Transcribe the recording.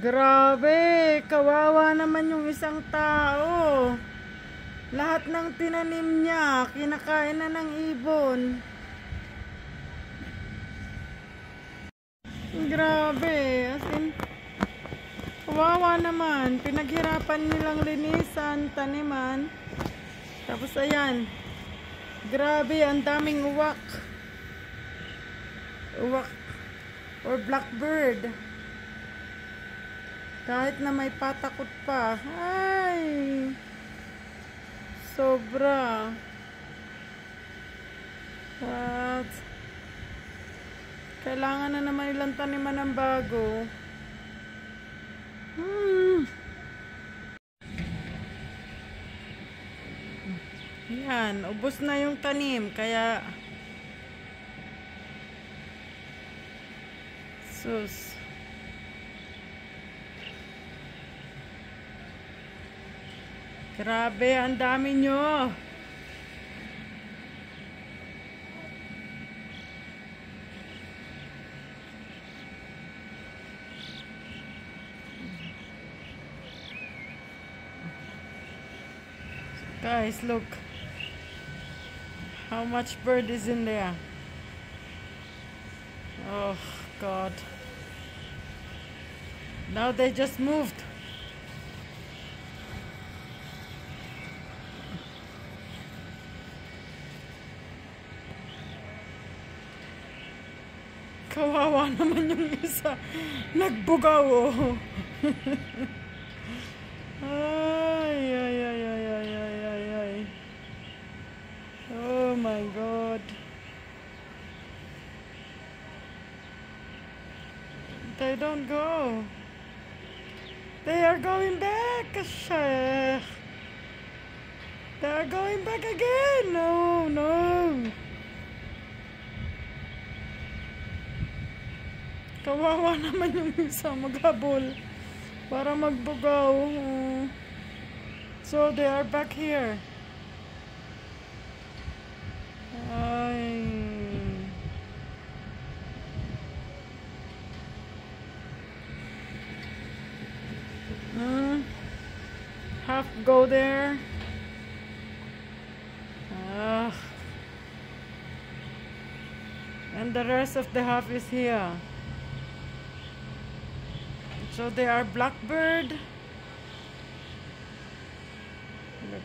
Grabe, kawawa naman yung isang tao. Lahat ng tinanim niya, kinakain na ng ibon. Grabe, as in, kawawa naman. Pinaghirapan nilang linisan, taniman. Tapos ayan, grabe, ang daming uwak. Uwak or blackbird. Kahit na may patakot pa. Ay! Sobra. What? Kailangan na naman ilang taniman ng bago. Hmm. Yan, ubos na yung tanim, kaya sus. Grabe, ang dami nyo. Guys, look. How much bird is in there? Oh, God. Now they just moved. Kawawa naman yung isa. Nagbugaw, oh. ay, ay, ay, ay, ay, ay, ay, ay. Oh my God. They don't go. They are going back, Sheikh. They are going back again. No, no. Kawawa naman yung isa maghabol para magbugaw. Uh, so they are back here. Ay. Uh, half go there. Uh, and the rest of the half is here. So they are blackbird. Look.